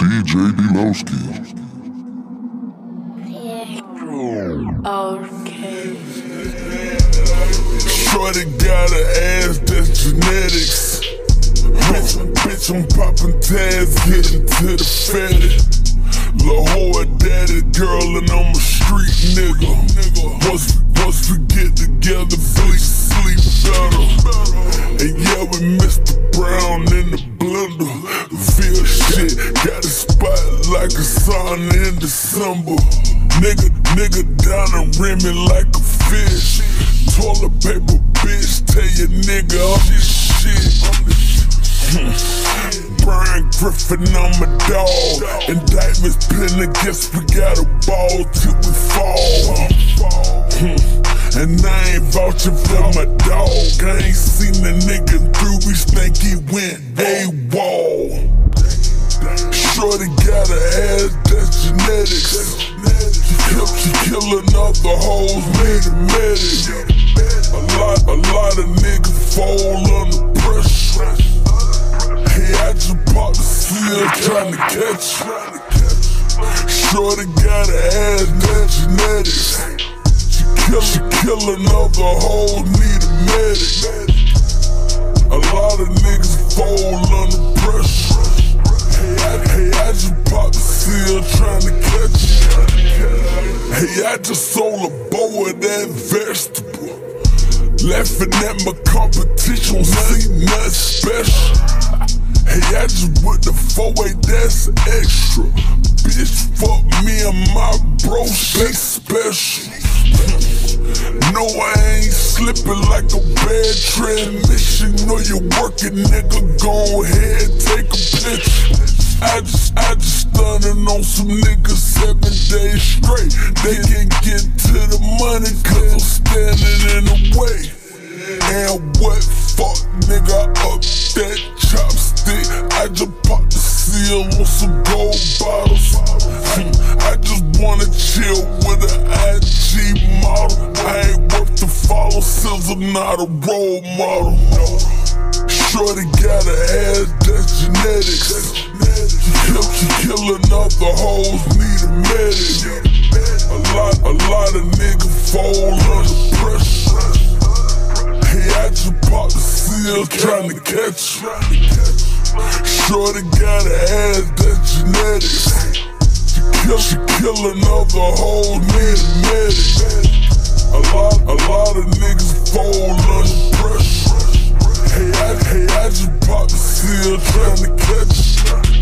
DJ DLoskii. Okay. Shorty got an ass that's genetics. Bitch, bitch, I'm popping tags, getting to the fatty. Lahore daddy girl, and I'm a street nigga. Once, once we get together, sleep, sleep better. And yeah, we Mr. Brown in the blender. Feel shit, got a spot like a sun in December. Nigga, nigga down and rim me like a fish. Toilet paper, bitch, tell your nigga I'm this shit. I'm this shit. Brian Griffin, I'm a dog. Indictments pin against, we got a ball till we fall. And I ain't vouching for my dog. I ain't seen the nigga ass that's genetics. She kill, she killing other hoes, need a medic. A lot, a lot of niggas fall under pressure. Hey, I just popped the seal trying to catch. Shorty got a ass that's genetics. She kill, she killing other hoes, need a medic. A lot of niggas fall I just sold a bow of that vegetable. Laughing at my competition, see nothing special. Hey, I just with the four way, that's extra. Bitch, fuck me and my bro, she special. No, I ain't slipping like a bad transmission. Know you're working, nigga. Go ahead, take a picture. I just, I just stunning on some niggas seven days straight. They can't get to the money cause I'm standing in the way. And what fuck, nigga, up that chopstick. I just popped the seal on some gold bottles. Hmm, I just wanna chill with an IG model. I ain't worth the follow since I'm not a role model. Shorty got an ass that's genetics. She kill, she kill another hoes, need a medic. A lot, a lot of niggas fall under pressure. Hey, I just popped the seal, trying to catch her. Shorty got an ass, that's genetic. She kill, she kill another hoes, need a medic. A lot, a lot of niggas fall under pressure. Hey, I, hey, I just popped the seal, trying to catch her.